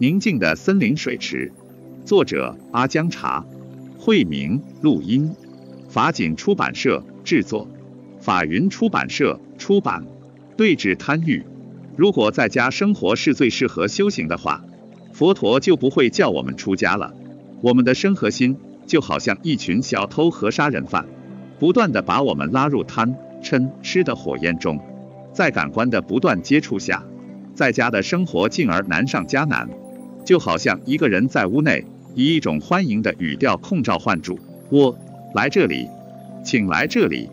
宁静的森林水池，作者阿江茶，慧明录音，法锦出版社制作，法云出版社出版。对治贪欲，如果在家生活是最适合修行的话，佛陀就不会叫我们出家了。我们的身和心就好像一群小偷和杀人犯，不断的把我们拉入贪嗔痴的火焰中，在感官的不断接触下，在家的生活进而难上加难。就好像一个人在屋内以一种欢迎的语调控召唤住我来这里，请来这里。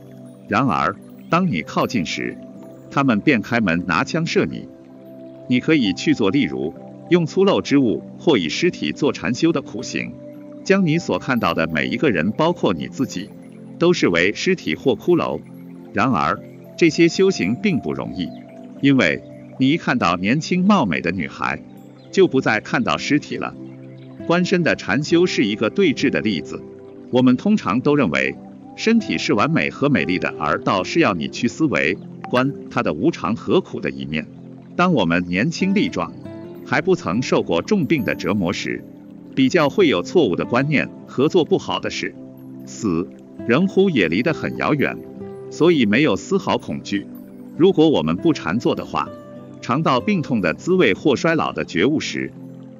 然而，当你靠近时，他们便开门拿枪射你。你可以去做，例如用粗陋之物或以尸体做禅修的苦行，将你所看到的每一个人，包括你自己，都视为尸体或骷髅。然而，这些修行并不容易，因为你一看到年轻貌美的女孩。就不再看到尸体了。观身的禅修是一个对峙的例子。我们通常都认为身体是完美和美丽的，而道是要你去思维观它的无常和苦的一面。当我们年轻力壮，还不曾受过重病的折磨时，比较会有错误的观念和做不好的事。死人乎也离得很遥远，所以没有丝毫恐惧。如果我们不禅坐的话。尝到病痛的滋味或衰老的觉悟时，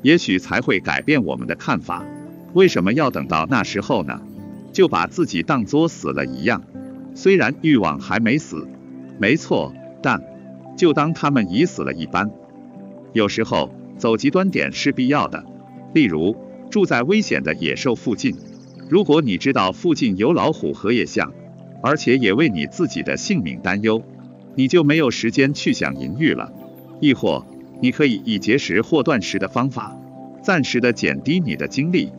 也许才会改变我们的看法。为什么要等到那时候呢？就把自己当作死了一样。虽然欲望还没死，没错，但就当他们已死了一般。有时候走极端点是必要的。例如住在危险的野兽附近，如果你知道附近有老虎和野象，而且也为你自己的性命担忧，你就没有时间去想淫欲了。亦或你可以以节食或断食的方法，暂时的减低你的精力。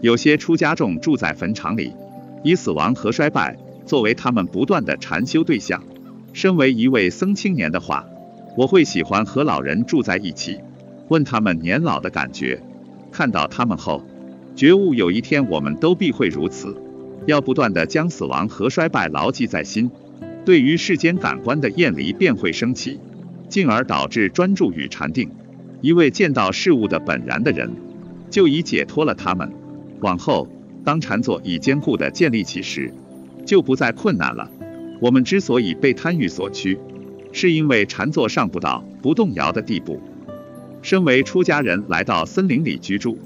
有些出家众住在坟场里，以死亡和衰败作为他们不断的禅修对象。身为一位僧青年的话，我会喜欢和老人住在一起，问他们年老的感觉。看到他们后，觉悟有一天我们都必会如此，要不断的将死亡和衰败牢记在心，对于世间感官的厌离便会升起。进而导致专注与禅定。一位见到事物的本然的人，就已解脱了他们。往后，当禅坐已坚固的建立起时，就不再困难了。我们之所以被贪欲所驱，是因为禅坐上不到不动摇的地步。身为出家人来到森林里居住，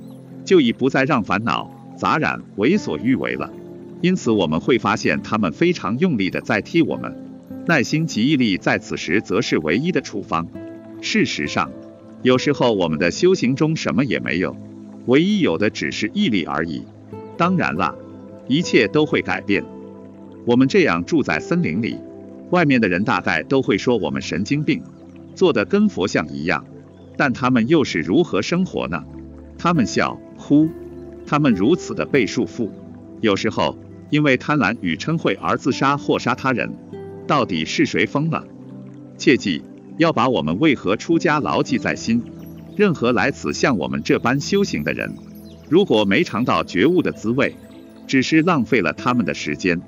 就已不再让烦恼杂染为所欲为了。因此，我们会发现他们非常用力的在踢我们。耐心及毅力在此时则是唯一的处方。事实上，有时候我们的修行中什么也没有，唯一有的只是毅力而已。当然了，一切都会改变。我们这样住在森林里，外面的人大概都会说我们神经病，做的跟佛像一样。但他们又是如何生活呢？他们笑哭，他们如此的被束缚，有时候因为贪婪与嗔恚而自杀或杀他人。到底是谁疯了？切记要把我们为何出家牢记在心。任何来此像我们这般修行的人，如果没尝到觉悟的滋味，只是浪费了他们的时间。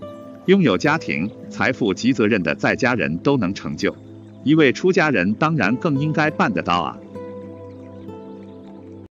拥有家庭、财富及责任的在家人都能成就，一位出家人当然更应该办得到啊。